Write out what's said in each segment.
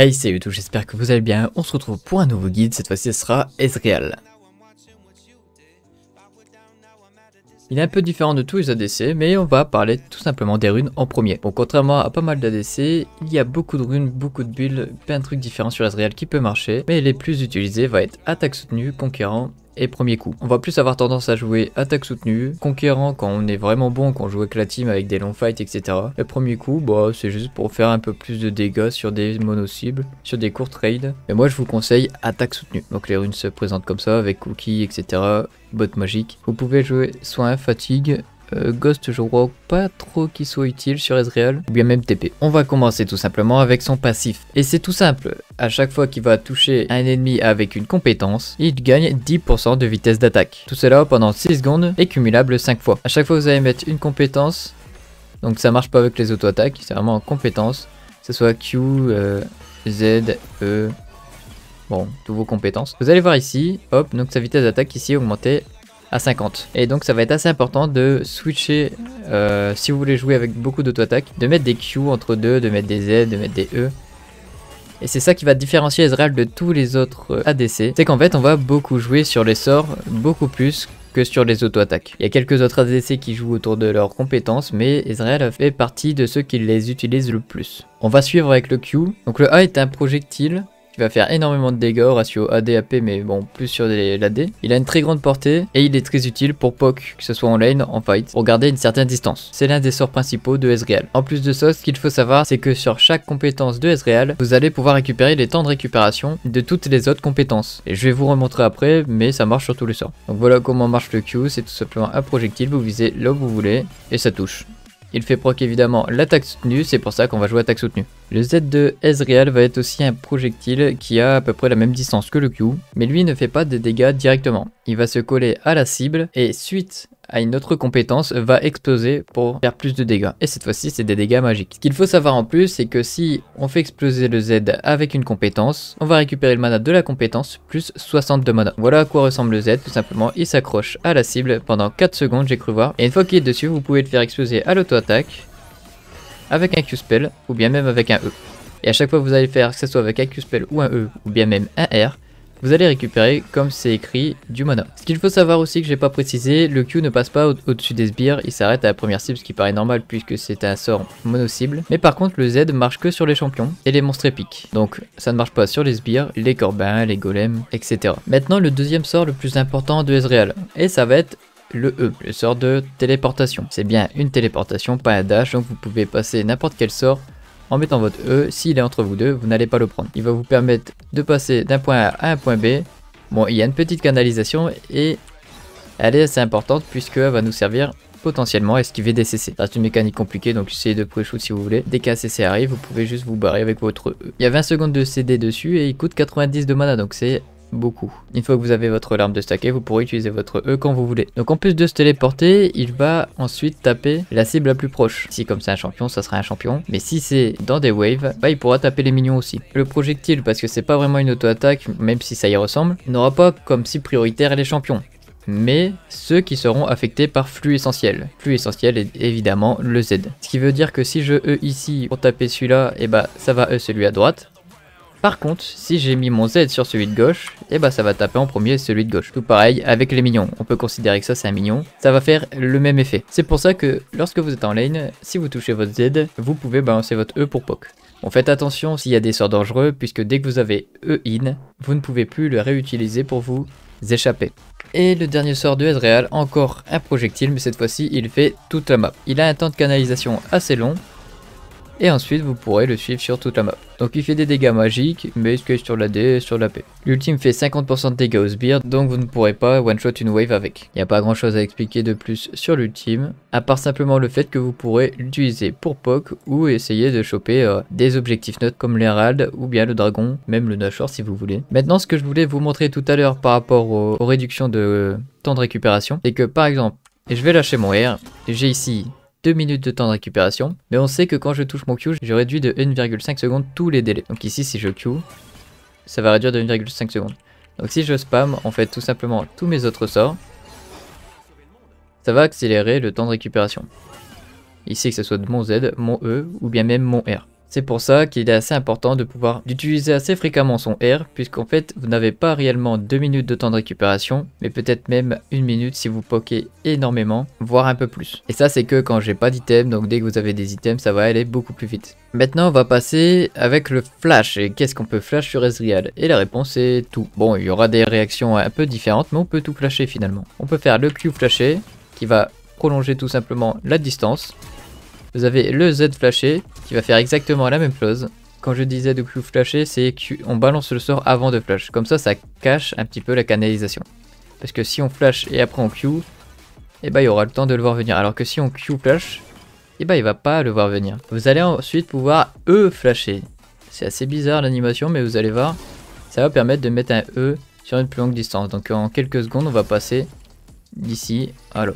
Hey salut tout, j'espère que vous allez bien, on se retrouve pour un nouveau guide, cette fois-ci ce sera Ezreal. Il est un peu différent de tous les ADC, mais on va parler tout simplement des runes en premier. Bon, contrairement à pas mal d'ADC, il y a beaucoup de runes, beaucoup de builds, plein de trucs différents sur Ezreal qui peut marcher, mais les plus utilisés vont être attaque soutenue, conquérant et premier coup. On va plus avoir tendance à jouer attaque soutenue, conquérant quand on est vraiment bon, quand on joue avec la team avec des longs fights, etc. Le premier coup, bah, c'est juste pour faire un peu plus de dégâts sur des mono-cibles, sur des courtes raids. Et moi, je vous conseille attaque soutenue. Donc les runes se présentent comme ça, avec cookies, etc. Bot magique. Vous pouvez jouer soin, fatigue, euh, Ghost, je crois pas trop qu'il soit utile sur Ezreal, ou bien même TP. On va commencer tout simplement avec son passif. Et c'est tout simple, à chaque fois qu'il va toucher un ennemi avec une compétence, il gagne 10% de vitesse d'attaque. Tout cela pendant 6 secondes et cumulable 5 fois. À chaque fois vous allez mettre une compétence, donc ça marche pas avec les auto-attaques, c'est vraiment en compétence, que ce soit Q, euh, Z, E, bon, toutes vos compétences. Vous allez voir ici, hop, donc sa vitesse d'attaque ici augmentée à 50. Et donc ça va être assez important de switcher, euh, si vous voulez jouer avec beaucoup d'auto-attaque, de mettre des Q entre deux, de mettre des Z, de mettre des E. Et c'est ça qui va différencier Ezreal de tous les autres euh, ADC, c'est qu'en fait on va beaucoup jouer sur les sorts, beaucoup plus que sur les auto-attaques. Il y a quelques autres ADC qui jouent autour de leurs compétences, mais Ezreal fait partie de ceux qui les utilisent le plus. On va suivre avec le Q. Donc le A est un projectile va faire énormément de dégâts, ratio AD-AP, mais bon, plus sur l'AD. Il a une très grande portée et il est très utile pour poke, que ce soit en lane, en fight, pour garder une certaine distance. C'est l'un des sorts principaux de Ezreal. En plus de ça, ce qu'il faut savoir, c'est que sur chaque compétence de Ezreal, vous allez pouvoir récupérer les temps de récupération de toutes les autres compétences. Et je vais vous remontrer après, mais ça marche sur tous les sorts. Donc voilà comment marche le Q, c'est tout simplement un projectile, vous visez là où vous voulez, et ça touche. Il fait proc évidemment l'attaque soutenue, c'est pour ça qu'on va jouer attaque soutenue. Le Z de Ezreal va être aussi un projectile qui a à peu près la même distance que le Q, mais lui ne fait pas de dégâts directement. Il va se coller à la cible et suite à une autre compétence va exploser pour faire plus de dégâts. Et cette fois-ci, c'est des dégâts magiques. Ce qu'il faut savoir en plus, c'est que si on fait exploser le Z avec une compétence, on va récupérer le mana de la compétence plus 60 de mana. Voilà à quoi ressemble le Z, tout simplement. Il s'accroche à la cible pendant 4 secondes, j'ai cru voir. Et une fois qu'il est dessus, vous pouvez le faire exploser à l'auto-attaque avec un Q-spell ou bien même avec un E. Et à chaque fois que vous allez faire, que ce soit avec un Q-spell ou un E ou bien même un R, vous allez récupérer, comme c'est écrit, du mana. Ce qu'il faut savoir aussi que j'ai pas précisé, le Q ne passe pas au-dessus des sbires, il s'arrête à la première cible, ce qui paraît normal puisque c'est un sort mono-cible. Mais par contre, le Z marche que sur les champions et les monstres épiques. Donc ça ne marche pas sur les sbires, les corbins, les golems, etc. Maintenant, le deuxième sort le plus important de Ezreal, et ça va être le E, le sort de téléportation. C'est bien une téléportation, pas un dash, donc vous pouvez passer n'importe quel sort en mettant votre E, s'il est entre vous deux, vous n'allez pas le prendre. Il va vous permettre de passer d'un point A à un point B. Bon, il y a une petite canalisation et elle est assez importante puisqu'elle va nous servir potentiellement à esquiver des CC. C'est une mécanique compliquée donc essayez de pré-shoot si vous voulez. Dès qu'un CC arrive, vous pouvez juste vous barrer avec votre E. Il y a 20 secondes de CD dessus et il coûte 90 de mana donc c'est beaucoup. Une fois que vous avez votre larme de stacker, vous pourrez utiliser votre E quand vous voulez. Donc en plus de se téléporter, il va ensuite taper la cible la plus proche. Si comme c'est un champion, ça sera un champion. Mais si c'est dans des waves, bah il pourra taper les minions aussi. Le projectile, parce que c'est pas vraiment une auto-attaque, même si ça y ressemble, n'aura pas comme si prioritaire les champions mais ceux qui seront affectés par flux essentiel. Flux essentiel est évidemment le Z. Ce qui veut dire que si je E ici pour taper celui-là, eh bah ça va E celui à droite. Par contre, si j'ai mis mon Z sur celui de gauche, eh bah ça va taper en premier celui de gauche. Tout pareil avec les minions, on peut considérer que ça c'est un mignon, ça va faire le même effet. C'est pour ça que lorsque vous êtes en lane, si vous touchez votre Z, vous pouvez balancer votre E pour poke. Bon faites attention s'il y a des sorts dangereux, puisque dès que vous avez E in, vous ne pouvez plus le réutiliser pour vous échapper. Et le dernier sort de Ezreal, encore un projectile, mais cette fois-ci il fait toute la map. Il a un temps de canalisation assez long, et ensuite vous pourrez le suivre sur toute la map. Donc il fait des dégâts magiques, mais il sur la D et sur la P. L'ultime fait 50% de dégâts au sbire, donc vous ne pourrez pas one-shot une wave avec. Il n'y a pas grand chose à expliquer de plus sur l'ultime, à part simplement le fait que vous pourrez l'utiliser pour poke ou essayer de choper euh, des objectifs neutres comme l'Herald ou bien le dragon, même le Nashor si vous voulez. Maintenant ce que je voulais vous montrer tout à l'heure par rapport aux, aux réductions de temps de récupération, c'est que par exemple, je vais lâcher mon R, j'ai ici 2 minutes de temps de récupération. Mais on sait que quand je touche mon Q, je réduis de 1,5 secondes tous les délais. Donc ici, si je Q, ça va réduire de 1,5 secondes. Donc si je spam, en fait, tout simplement tous mes autres sorts, ça va accélérer le temps de récupération. Ici, que ce soit de mon Z, mon E ou bien même mon R. C'est pour ça qu'il est assez important de pouvoir d'utiliser assez fréquemment son R, puisqu'en fait vous n'avez pas réellement 2 minutes de temps de récupération, mais peut-être même une minute si vous pokez énormément, voire un peu plus. Et ça c'est que quand j'ai pas d'item, donc dès que vous avez des items ça va aller beaucoup plus vite. Maintenant on va passer avec le flash, et qu'est-ce qu'on peut flash sur Ezreal? Et la réponse est tout. Bon il y aura des réactions un peu différentes, mais on peut tout flasher finalement. On peut faire le Q flasher, qui va prolonger tout simplement la distance, vous avez le Z flashé qui va faire exactement la même chose. Quand je disais de Q flashé, c'est qu'on balance le sort avant de flash. Comme ça, ça cache un petit peu la canalisation. Parce que si on flash et après on Q, eh ben, il y aura le temps de le voir venir. Alors que si on Q flash, eh ben, va pas le voir venir. Vous allez ensuite pouvoir E flasher. C'est assez bizarre l'animation, mais vous allez voir, ça va permettre de mettre un E sur une plus longue distance. Donc en quelques secondes, on va passer d'ici à là.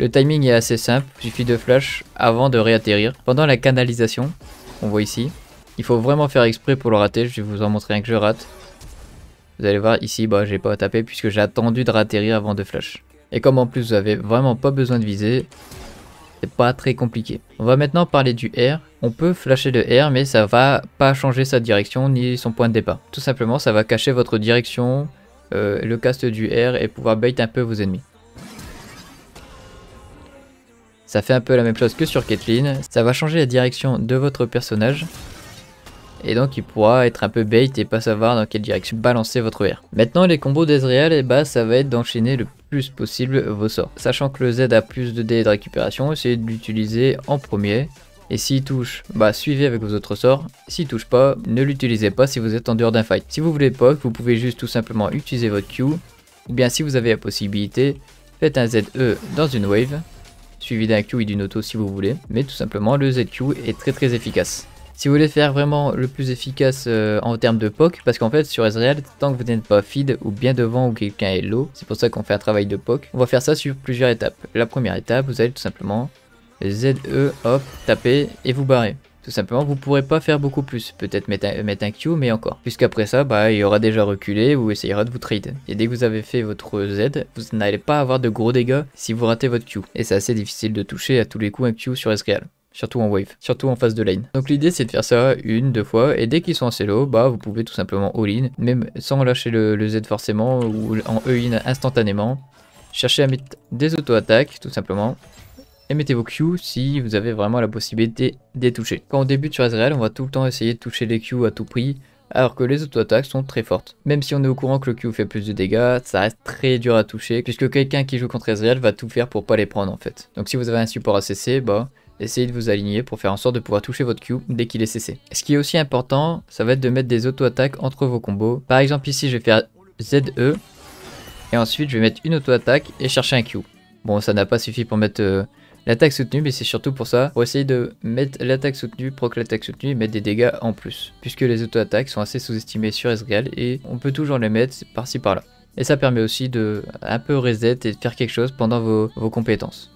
Le timing est assez simple, il suffit de flash avant de réatterrir. Pendant la canalisation, on voit ici, il faut vraiment faire exprès pour le rater, je vais vous en montrer un que je rate. Vous allez voir ici, bah j'ai pas à taper puisque j'ai attendu de réatterrir avant de flash. Et comme en plus vous avez vraiment pas besoin de viser, c'est pas très compliqué. On va maintenant parler du R. On peut flasher de R mais ça va pas changer sa direction ni son point de départ. Tout simplement ça va cacher votre direction, euh, le cast du R et pouvoir bait un peu vos ennemis. Ça fait un peu la même chose que sur Caitlyn. Ça va changer la direction de votre personnage. Et donc il pourra être un peu bait et pas savoir dans quelle direction balancer votre R. Maintenant les combos d'Ezreal, bah, ça va être d'enchaîner le plus possible vos sorts. Sachant que le Z a plus de dés de récupération, essayez de l'utiliser en premier. Et s'il touche, bah suivez avec vos autres sorts. S'il touche pas, ne l'utilisez pas si vous êtes en dehors d'un fight. Si vous voulez pas, vous pouvez juste tout simplement utiliser votre Q. Ou bien si vous avez la possibilité, faites un ZE dans une wave suivi d'un Q et d'une auto si vous voulez. Mais tout simplement, le ZQ est très très efficace. Si vous voulez faire vraiment le plus efficace euh, en termes de POC, parce qu'en fait sur Ezreal, tant que vous n'êtes pas feed ou bien devant ou quelqu'un est low, c'est pour ça qu'on fait un travail de POC, on va faire ça sur plusieurs étapes. La première étape, vous allez tout simplement ZE, hop, taper et vous barrer. Tout simplement, vous pourrez pas faire beaucoup plus. Peut-être mettre mettre un Q, mais encore. Puisqu'après ça, bah, il aura déjà reculé ou essayera de vous trade. Et dès que vous avez fait votre Z, vous n'allez pas avoir de gros dégâts si vous ratez votre Q. Et c'est assez difficile de toucher à tous les coups un Q sur Ezreal. Surtout en wave, surtout en phase de lane. Donc l'idée c'est de faire ça une, deux fois, et dès qu'ils sont assez low, bah vous pouvez tout simplement all-in, même sans lâcher le, le Z forcément, ou en E-in instantanément. Chercher à mettre des auto-attaques, tout simplement et mettez vos Q si vous avez vraiment la possibilité de les toucher. Quand on débute sur Ezreal, on va tout le temps essayer de toucher les Q à tout prix, alors que les auto-attaques sont très fortes. Même si on est au courant que le Q fait plus de dégâts, ça reste très dur à toucher, puisque quelqu'un qui joue contre Ezreal va tout faire pour pas les prendre en fait. Donc si vous avez un support à CC, bah essayez de vous aligner pour faire en sorte de pouvoir toucher votre Q dès qu'il est CC. Ce qui est aussi important, ça va être de mettre des auto-attaques entre vos combos. Par exemple ici je vais faire ZE, et ensuite je vais mettre une auto-attaque et chercher un Q. Bon ça n'a pas suffi pour mettre... Euh, L'attaque soutenue, mais c'est surtout pour ça, pour essayer de mettre l'attaque soutenue, proc l'attaque soutenue et mettre des dégâts en plus. Puisque les auto-attaques sont assez sous-estimées sur Ezreal et on peut toujours les mettre par-ci par-là. Et ça permet aussi de un peu reset et de faire quelque chose pendant vos, vos compétences.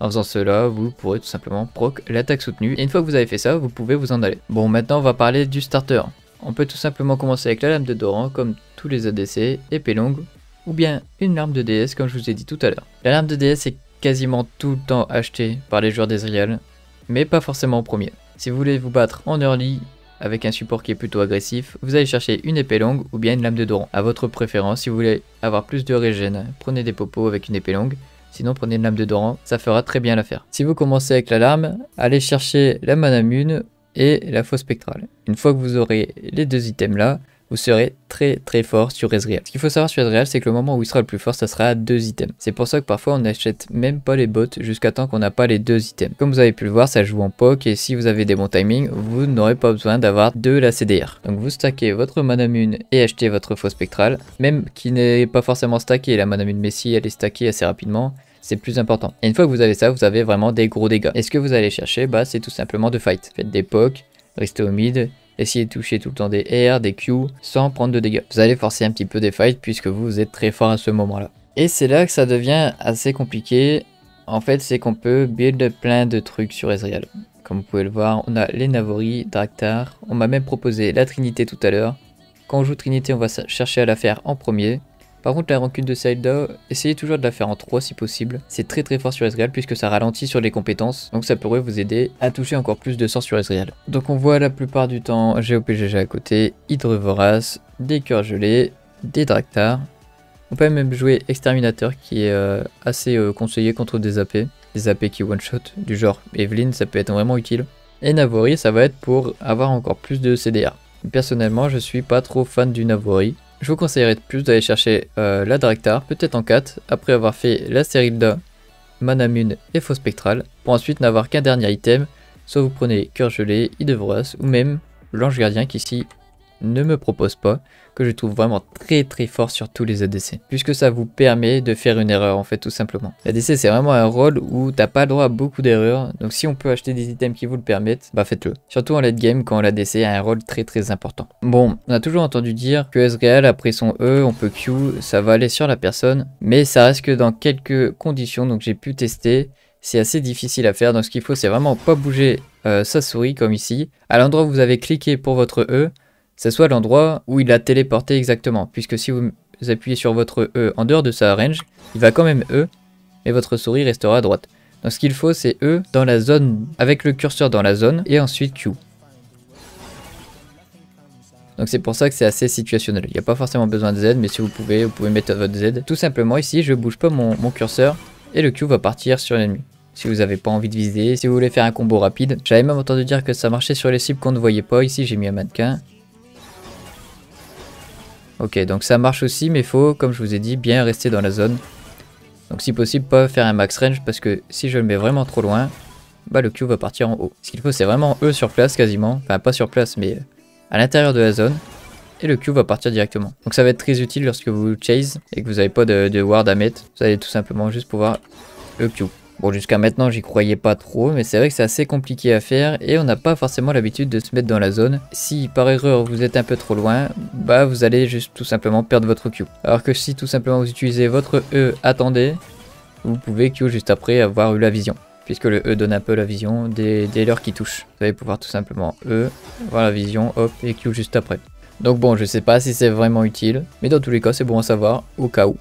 En faisant cela, vous pourrez tout simplement proc l'attaque soutenue. Et une fois que vous avez fait ça, vous pouvez vous en aller. Bon, maintenant on va parler du starter. On peut tout simplement commencer avec la lame de Doran, comme tous les ADC, épée longue, ou bien une larme de DS comme je vous ai dit tout à l'heure. La larme de DS est quasiment tout le temps achetée par les joueurs d'Ezreal, mais pas forcément en premier. Si vous voulez vous battre en early avec un support qui est plutôt agressif, vous allez chercher une épée longue ou bien une lame de Doran. A votre préférence, si vous voulez avoir plus de régène, prenez des popos avec une épée longue. Sinon, prenez une lame de Doran, ça fera très bien l'affaire. Si vous commencez avec la larme, allez chercher la manamune et la fausse spectrale. Une fois que vous aurez les deux items là, vous serez très très fort sur Ezreal. Ce qu'il faut savoir sur Ezreal, c'est que le moment où il sera le plus fort, ça sera à deux items. C'est pour ça que parfois on n'achète même pas les bots jusqu'à temps qu'on n'a pas les deux items. Comme vous avez pu le voir, ça joue en poke et si vous avez des bons timings, vous n'aurez pas besoin d'avoir de la CDR. Donc vous stackez votre manamune et achetez votre faux spectral, même qui n'est pas forcément stacké, la manamune Messi elle est stackée assez rapidement c'est plus important. Et une fois que vous avez ça, vous avez vraiment des gros dégâts. Et ce que vous allez chercher, bah, c'est tout simplement de fight. Faites des pokes, restez au mid, Essayez de toucher tout le temps des R, des Q, sans prendre de dégâts. Vous allez forcer un petit peu des fights puisque vous êtes très fort à ce moment-là. Et c'est là que ça devient assez compliqué. En fait, c'est qu'on peut build plein de trucs sur Ezreal. Comme vous pouvez le voir, on a les Navori, Draktar. On m'a même proposé la Trinité tout à l'heure. Quand on joue Trinité, on va chercher à la faire en premier. Par contre, la rancune de Zelda, essayez toujours de la faire en 3 si possible. C'est très très fort sur Ezreal puisque ça ralentit sur les compétences, donc ça pourrait vous aider à toucher encore plus de sorts sur Ezreal. Donc on voit la plupart du temps GOPGG à côté, Hydre Vorace, des cœurs gelés, des Draktar. On peut même jouer Exterminateur qui est euh, assez euh, conseillé contre des AP. Des AP qui one-shot, du genre Evelyn, ça peut être vraiment utile. Et Navori, ça va être pour avoir encore plus de CDR. Personnellement, je suis pas trop fan du Navori. Je vous conseillerais de plus d'aller chercher euh, la Draktar, peut-être en 4, après avoir fait la Sterilda, Manamune et Faux Spectral, pour ensuite n'avoir qu'un dernier item, soit vous prenez Cœur Gelé, Idevroas, ou même l'Ange Gardien qui ici ne me propose pas, que je trouve vraiment très très fort sur tous les ADC. Puisque ça vous permet de faire une erreur en fait tout simplement. L'ADC c'est vraiment un rôle où t'as pas le droit à beaucoup d'erreurs, donc si on peut acheter des items qui vous le permettent, bah faites-le. Surtout en late game quand l'ADC a un rôle très très important. Bon, on a toujours entendu dire que Ezreal après son E, on peut Q, ça va aller sur la personne, mais ça reste que dans quelques conditions, donc j'ai pu tester, c'est assez difficile à faire, donc ce qu'il faut c'est vraiment pas bouger euh, sa souris comme ici. À l'endroit où vous avez cliqué pour votre E, ce soit l'endroit où il a téléporté exactement. Puisque si vous appuyez sur votre E en dehors de sa range, il va quand même E, mais votre souris restera à droite. Donc ce qu'il faut c'est E dans la zone, avec le curseur dans la zone, et ensuite Q. Donc c'est pour ça que c'est assez situationnel. Il n'y a pas forcément besoin de Z, mais si vous pouvez, vous pouvez mettre votre Z. Tout simplement ici, je bouge pas mon, mon curseur, et le Q va partir sur l'ennemi si vous n'avez pas envie de viser, si vous voulez faire un combo rapide. J'avais même entendu dire que ça marchait sur les cibles qu'on ne voyait pas. Ici, j'ai mis un mannequin. Ok, donc ça marche aussi, mais il faut, comme je vous ai dit, bien rester dans la zone. Donc si possible, pas faire un max range, parce que si je le mets vraiment trop loin, bah le Q va partir en haut. Ce qu'il faut, c'est vraiment E sur place quasiment. Enfin, pas sur place, mais à l'intérieur de la zone. Et le Q va partir directement. Donc ça va être très utile lorsque vous chase et que vous n'avez pas de, de ward à mettre. Vous allez tout simplement juste pouvoir le Q. Bon, jusqu'à maintenant, j'y croyais pas trop, mais c'est vrai que c'est assez compliqué à faire et on n'a pas forcément l'habitude de se mettre dans la zone. Si par erreur vous êtes un peu trop loin, bah vous allez juste tout simplement perdre votre Q. Alors que si tout simplement vous utilisez votre E, attendez, vous pouvez Q juste après avoir eu la vision. Puisque le E donne un peu la vision dès, dès l'heure qui touche. Vous allez pouvoir tout simplement E, voir la vision, hop, et Q juste après. Donc bon, je sais pas si c'est vraiment utile, mais dans tous les cas, c'est bon à savoir, au cas où.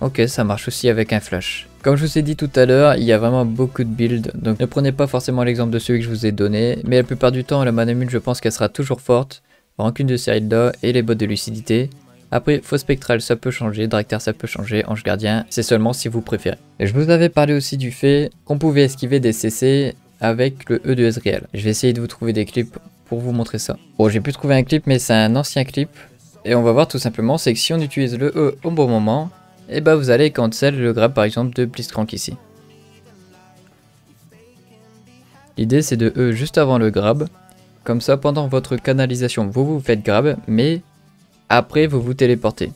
Ok, ça marche aussi avec un flash. Comme je vous ai dit tout à l'heure, il y a vraiment beaucoup de builds, donc ne prenez pas forcément l'exemple de celui que je vous ai donné, mais la plupart du temps, la Manamune, je pense qu'elle sera toujours forte, rancune de Cyrilla et les bottes de lucidité. Après, faux spectral, ça peut changer, Draktar, ça peut changer, ange gardien, c'est seulement si vous préférez. Et je vous avais parlé aussi du fait qu'on pouvait esquiver des CC avec le E de Ezreal. Je vais essayer de vous trouver des clips pour vous montrer ça. Bon, j'ai pu trouver un clip, mais c'est un ancien clip. Et on va voir tout simplement, c'est que si on utilise le E au bon moment, et bah vous allez cancel le grab par exemple de Blitzcrank ici. L'idée c'est de E juste avant le grab, comme ça pendant votre canalisation vous vous faites grab, mais après vous vous téléportez.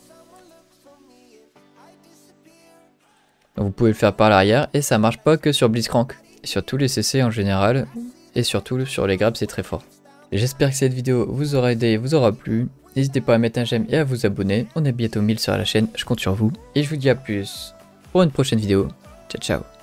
vous pouvez le faire par l'arrière et ça marche pas que sur Blitzcrank, sur tous les CC en général, et surtout sur les grabs c'est très fort. J'espère que cette vidéo vous aura aidé et vous aura plu. N'hésitez pas à mettre un j'aime et à vous abonner. On est bientôt 1000 sur la chaîne, je compte sur vous. Et je vous dis à plus pour une prochaine vidéo. Ciao ciao